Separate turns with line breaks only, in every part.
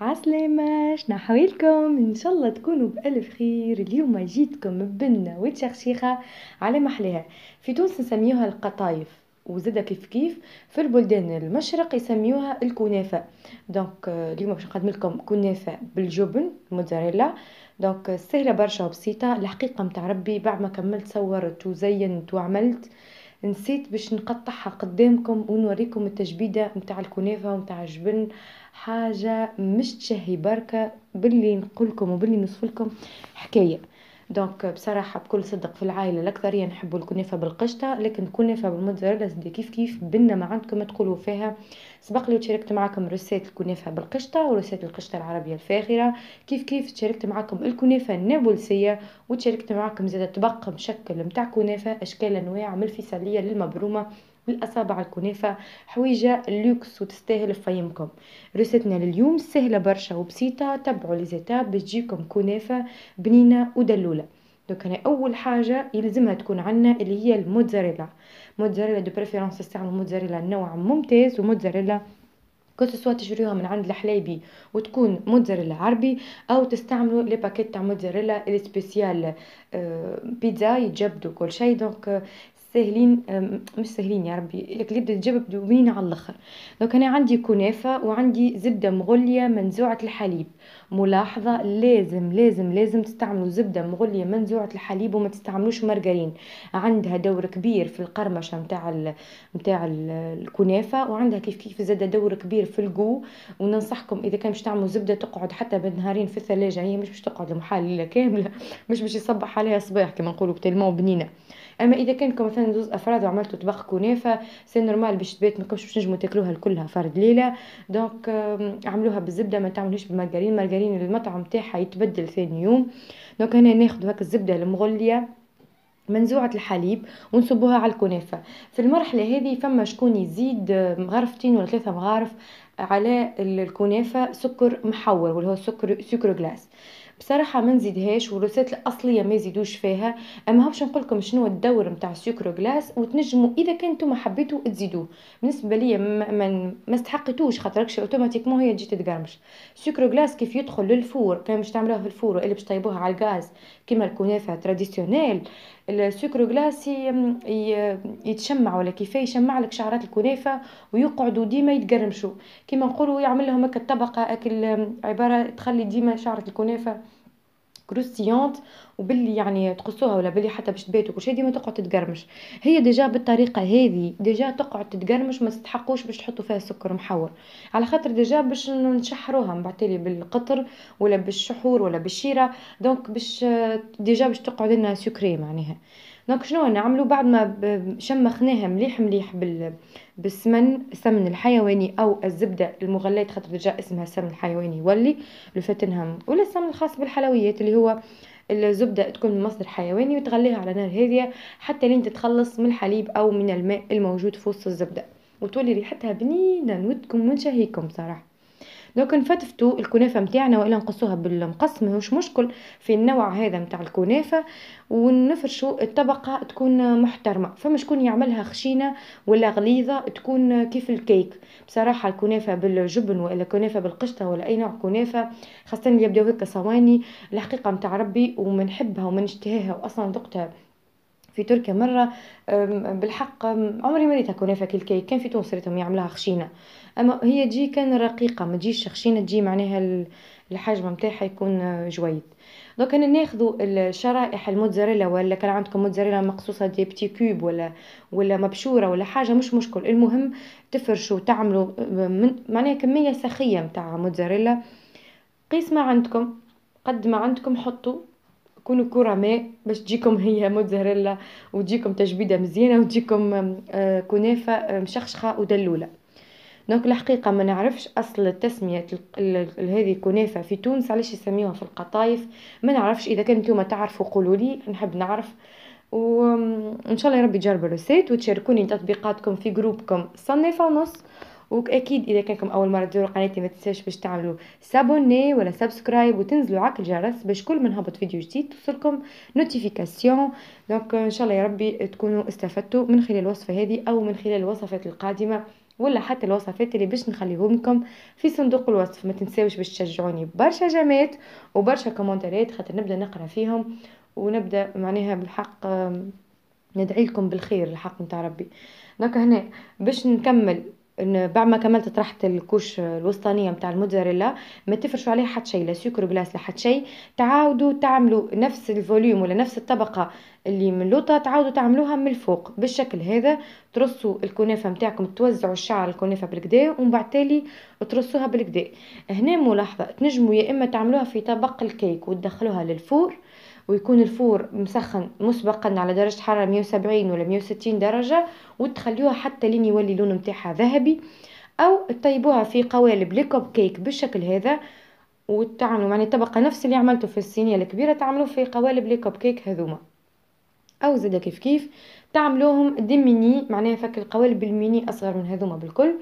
عسلامة شنا حوالكم؟ إن شاء الله تكونوا بألف خير. اليوم جيتكم ببنة وتشخشيخة على محلها. في تونس نسميوها القطايف وزادة كيف كيف؟ في البلدان المشرق يسميوها الكنافة. donc اليوم باش نقدم لكم كنافة بالجبن موتزاريلا. donc سهلة برشا وبسيطة. الحقيقة متاع ربي بعد ما كملت صورت وزينت وعملت نسيت باش نقطعها قدامكم ونوريكم التجبيدة متاع الكنافة ومتاع الجبن. حاجة مش تشهي بركة باللي نقولكم وباللي نوصفلكم حكاية. دونك بصراحة بكل صدق في العائلة الأكثرية نحبوا الكنافة بالقشطة لكن الكنافة بالموتزاريلا زي كيف كيف؟ بنا ما عندكم تقولوا فيها. سبق لي وشاركت معكم رسالة الكنافة بالقشطة ورسالة القشطة العربية الفاخرة. كيف كيف؟ شاركت معكم الكنافة النابلسية وشاركت معكم زادة طبق مشكل متاع كنافة أشكال أنواع من الفيصلية للمبرومة. بالأصابع الكنافة حويجة لوكس وتستاهل فمكم. روسيتنا لليوم سهلة برشا وبسيطة تبعوا les étapes باش تجيكم كنافة بنينة ودلولة. donc أنا أول حاجة يلزمها تكون عندنا اللي هي الموتزاريلا. موتزاريلا de préférence تستعملوا موتزاريلا نوع ممتاز وموتزاريلا que ce soit تشريوها من عند الحلايبي وتكون موتزاريلا عربي أو تستعملوا les paquets تاع موتزاريلا les spécial بيتزا يتجبدوا كل شيء donc ساهلين مش ساهلين يا ربي اللي يبدا يتجبد بنين على الأخر. donc أنا عندي كنافة وعندي زبدة مغلية منزوعة الحليب. ملاحظة لازم لازم لازم تستعملوا زبدة مغلية منزوعة الحليب وما تستعملوش مارغرين. عندها دور كبير في القرمشة نتاع. نتاع الكنافة وعندها كيف كيف زاد دور كبير في الgoût وننصحكم إذا كان باش تعملوا زبدة تقعد حتى بالنهارين في الثلاجة هي مش باش تقعد المحل كاملة مش باش يصبح عليها صباح كما نقولوا pas tellement بنينة. أما إذا كانكم مثلا زوز أفراد وعملتوا طبق كنافة c'est normal باش تبات ماكمش باش تنجموا تاكلوها كلها فرد ليله donc عملوها بالزبدة ما تعملوش بال margarine. ال margarine المطعم تاعها يتبدل ثاني يوم. donc هنا ناخذ هكا الزبدة المغلية منزوعة الحليب ونصبوها على الكنافة. في المرحلة هذه فما شكون يزيد مغرفتين ولا ثلاثة مغارف على الكنافة سكر محور واللي هو سكر sucre glace بصراحة ما نزيدهاش وال recettes الأصلية ما يزيدوش فيها أما باش نقول لكم شنو الدور نتاع ال sucre glace وتنجموا إذا كنتم حبيتوا تزيدوه. بالنسبة لي ما, ما, استحقتوش خاطركش automatiquement هي تجي تتقرمش. ال sucre glace كيف يدخل لل four كان باش تعملوه في ال four اللي باش طيبوها على الغاز كيما الكنافة traditionnelle ال sucre glace يتشمع ولا كيف يشمع لك شعرات الكنافة ويقعدوا ديما يتقرمشوا. كيما نقولوا يعمل لهم هكا الطبقة أكل عبارة تخلي ديما شعرة الكنافة croustillante وباللي يعني تقصوها ولا باللي حتى باش تبات وكل شيء ديما تقعد تتقرمش. هي déjà بالطريقة هذه déjà تقعد تتقرمش ما تستحقوش باش تحطوا فيها سكر محور. على خاطر déjà باش نشحروها من بعد بالقطر ولا بالشحور ولا بالشيرة. donc باش déjà باش تقعد لنا sucrée معناها. donc شنو نعملو بعد ما شمخناها مليح مليح بال بالسمن السمن الحيواني أو الزبدة المغلاه خاطر ديجا اسمها السمن الحيواني. يولي لفتنها ولا السمن الخاص بالحلويات اللي هو الزبدة تكون من مصدر حيواني وتغليها على نار هادية حتى لين تتخلص من الحليب أو من الماء الموجود في وسط الزبدة. وتولي ريحتها بنينة نودكم ونشهيكم صراحة. دوك نفتفتوا الكنافة متاعنا وإلا نقصوها بالمقص ماهوش مشكل. في النوع هذا متاع الكنافة ونفرشوا الطبقة تكون محترمة. فما شكون يعملها خشينة ولا غليظة تكون كيف الكيك. بصراحة الكنافة بالجبن ولا كنافة بالقشطة ولا أي نوع كنافة خاصة اللي يبداو هكا صواني الحقيقة متاع ربي ومنحبها ومنشتهيها وأصلا ذقتها في تركيا مرة بالحق عمري ما ريتها كنافة كي الكيك كان في تونس ريتهم يعملوها خشينة. أما هي تجي كان رقيقة ما تجيش خشينة تجي معناها الحجم متاعها يكون جويد. donc أنا ناخذوا الشرائح الموتزاريلا ولا كان عندكم موتزاريلا مقصوصة des petits cubes ولا ولا مبشورة ولا حاجة مش مشكل. المهم تفرشوا تعملوا معناها كمية سخية متاع موتزاريلا. قيس ما عندكم قد ما عندكم حطوا. كونوا كرماء باش تجيكم هي موتزاريلا وتجيكم تجبيدة مزيانة وتجيكم كنافة مشخشخة ودلولة. دونك الحقيقة ما نعرفش أصل تسمية هذه كنافة في تونس علاش يسميوها في القطايف؟ ما نعرفش. إذا كان نتوما تعرفوا قولوا لي نحب نعرف. وإن شاء الله يا ربي تجربوا ال recette وتشاركوني تطبيقاتكم في groupكم. صنفة ونص وأكيد إذا كانكم أول مرة تزوروا قناتي ما تنساوش باش تعملوا s'abonner ولا en: subscribe وتنزلوا عك الجرس باش كل ما نهبط فيديو جديد توصلكم notification donc إن شاء الله يا ربي تكونوا استفدتوا من خلال الوصفة هذه أو من خلال الوصفات القادمة ولا حتى الوصفات اللي باش نخليهم لكم في صندوق الوصف. ما تنساوش باش تشجعوني برشا jأمات وبرشا كومنتات خاطر نبدأ نقرأ فيهم ونبدأ معناها بالحق ندعي لكم بالخير الحق نتاع ربي. donc هنا باش نكمل بعد ما كملت طرحت ال couche الوسطانية نتاع الموتزاريلا ما تفرشوا عليها حتى شيء لا sucre glace لا حتى شيء. تعاودوا تعملوا نفس ال volume ولا نفس الطبقة اللي من اللوطه تعاودوا تعملوها من الفوق. بالشكل هذا ترصوا الكنافة نتاعكم توزعوا الشعر الكنافة بالكدا ومن بعد تالي ترصوها بالكدا. هنا ملاحظة تنجموا يا إما تعملوها في طبق الكيك وتدخلوها لل four ويكون ال four مسخن مسبقا على درجة حرارة 170 ولا 160 درجة وتخليوها حتى لين يولي اللون متاعها ذهبي. أو تطيبوها في قوالب لكوب كيك بالشكل هذا. وتعملوا يعني طبقة نفس اللي عملته في الصينية الكبيرة تعملوه في قوالب لكوب كيك هذوما. أو زادا كيف كيف تعملوهم des mini معناها فك القوالب الميني أصغر من هذوما بالكل.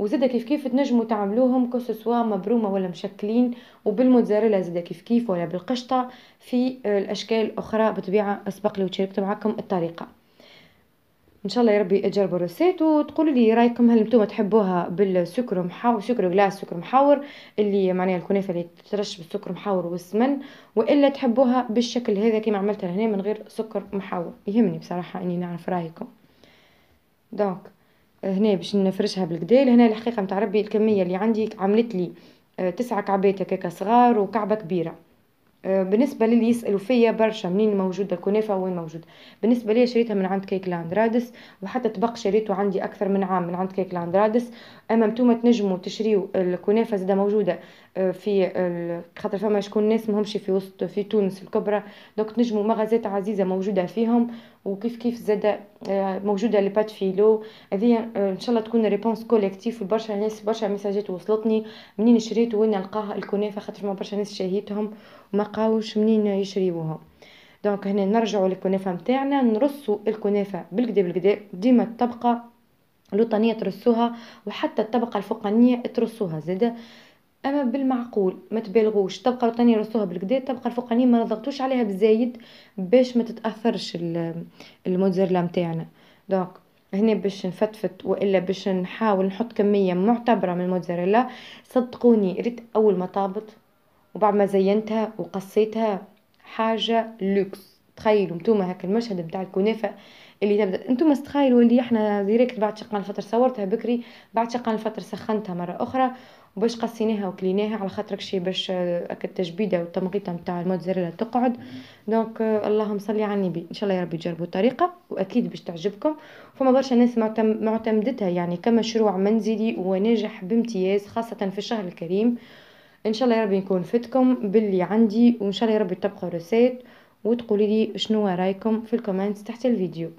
وزاده كيف كيف تنجموا تعملوهم que ce soit مبرومة ولا مشكلين وبالموتزاريلا زاده كيف كيف ولا بالقشطة في الأشكال الأخرى بطبيعة أسبق لي وشاركت معكم الطريقة. إن شاء الله يا ربي تجربوا ال recette وتقولوا لي رأيكم هل أنتم تحبوها بالسكر محاور sucre glace سكر محاور اللي معناها الكنافة اللي ترش بالسكر محاور والسمن وإلا تحبوها بالشكل هذا كما عملتها هنا من غير سكر محاور. يهمني بصراحة إني نعرف رأيكم. donc هنا باش نفرشها بالكدا هنا الحقيقة نتاع ربي الكمية اللي عندي عملت لي آه، تسعة كعبات هكاكا صغار وكعبة كبيرة. آه، بالنسبة للي يسألوا فيا برشا منين موجودة الكنافة وين موجوده بالنسبة لي شريتها من عند كيك لاندرادس وحتى طبق شريته عندي أكثر من عام من عند كيك لاندرادس. أما نتوما تنجموا تشريو الكنافة زاده موجودة آه، في خاطر فما شكون ناس مهمش في وسط في تونس الكبرى. donc تنجموا مغازات عزيزة موجودة فيهم. وكيف كيف زاده آه، موجودة les pâtes filo هذه إن شاء الله تكون réponse collective برشا ناس برشا ميساجات وصلتني. منين شريت وين نلقاها؟ الكنافه خاطر ما برشا ناس شهيتهم وما لقاوش منين يشريوهم donc هنا نرجعوا للكنافة نتاعنا نرصوا الكنافة بالكدا بالكدا ديما الطبقة لوطانيه ترصوها وحتى الطبقة الفوقانية ترصوها. زاده أما بالمعقول ما تبالغوش الطبقه الوطنية رصوها بالكدا الطبقه الفوقانية ما نضغطوش عليها بزايد باش ما تتأثرش الموتزاريلا نتاعنا donc هنا باش نفتفت وإلا باش نحاول نحط كمية معتبرة من الموتزاريلا صدقوني ريت أول ما طابت وبعد ما زينتها وقصيتها حاجة لوكس. تخيلوا نتوما هكا المشهد نتاع الكنافة اللي تبدأ. أنتم تخيلوا اللي إحنا direct بعد شقان الفطر صورتها بكري بعد شقان الفطر سخنتها مرة أخرى. وباش قصيناها وكليناها على خاطر شي باش اك التجبيده والتمغيطه نتاع الموتزاريلا تقعد. donc اللهم صل على النبي. إن شاء الله يا ربي تجربوا الطريقة وأكيد باش تعجبكم. فما برشا ناس معتمدتها يعني كمشروع منزلي وناجح بامتياز خاصة في الشهر الكريم. إن شاء الله يا ربي نكون فدتكم باللي عندي وإن شاء الله يا ربي تطبقوا ال recette وتقولي لي شنو رأيكم في ال comment تحت الفيديو.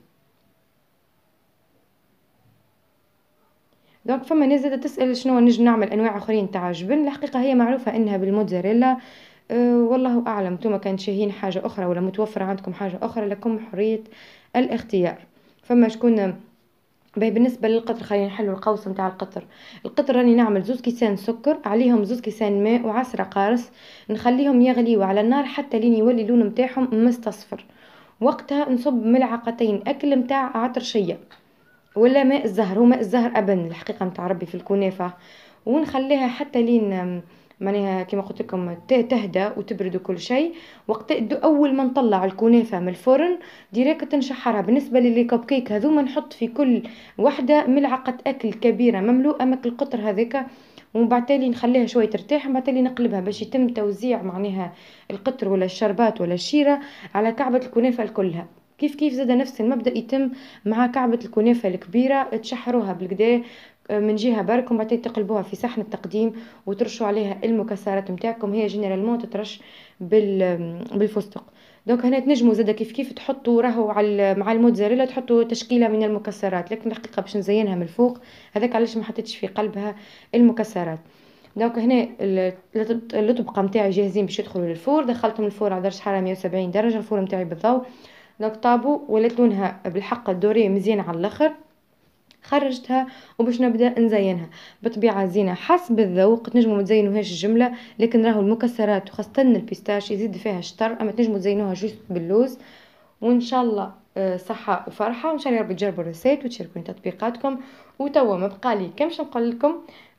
donc فما ناس زادة تسأل شنو نجم نعمل أنواع آخرين تاع جبن. الحقيقة هي معروفة إنها بالموتزاريلا. أه والله أعلم. نتوما كان شاهين حاجة أخرى ولا متوفرة عندكم حاجة أخرى لكم حرية الاختيار. فما شكون باهي بالنسبة للقطر خلينا نحلو القوس نتاع القطر. القطر راني نعمل زوز كيسان سكر عليهم زوز كيسان ماء وعصرة قارص. نخليهم يغليو على النار حتى لين يولي اللون نتاعهم مستصفر. وقتها نصب ملعقتين أكل نتاع عطرشيه ولا ماء الزهر هو ماء الزهر أبن الحقيقة نتاع ربي في الكنافة. ونخليها حتى لين معناها كما قلت لكم تهدى وتبرد كل شيء. وقت أول ما نطلع الكنافة من الفرن direct نشحرها بالنسبة للي كوب كيك هذوما نحط في كل وحدة ملعقة أكل كبيرة مملوءة مثل القطر هذاك ومن بعد تالي نخليها شوية ترتاح ومن بعد تالي نقلبها باش يتم توزيع معناها القطر ولا الشربات ولا الشيرة على كعبة الكنافة كلها كيف كيف زاد نفس المبدأ يتم مع كعبة الكنافة الكبيرة تشحروها بالكدا آه، من جهة برك ومن تقلبوها في صحن التقديم وترشوا عليها المكسرات نتاعكم هي généralement تترش بالفستق. donc هنا تنجموا زاده كيف كيف تحطوا راهو على مع الموتزاريلا تحطوا تشكيلة من المكسرات. لكن الحقيقة باش نزينها من الفوق هذاك علاش ما حطيتش في قلبها المكسرات. donc هنا الاطبقه نتاعي جاهزين باش يدخلوا لل four. دخلتهم ال four على درجة حرارة 170 درجة ال four نتاعي بالضوء. donc طابو ولات لونها بالحق ال doré مزيان على الأخر. خرجتها وباش نبدأ نزينها. بطبيعة زينة حسب الذوق تنجموا تزينوهاش الجملة لكن راهو المكسرات وخاصة ال pistache يزيد فيها الشطر أما تنجموا تزينوها juste باللوز. وإن شاء الله صحة وفرحة وإن شاء الله ربي تجربوا ال recette وتشاركوني تطبيقاتكم. وتوا ما بقالي كمش نقول لكم؟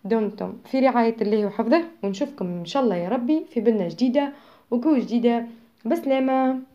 دمتم في رعاية الله وحفظه ونشوفكم إن شاء الله يا ربي في بلنا جديدة وكو جديدة. بسلامة.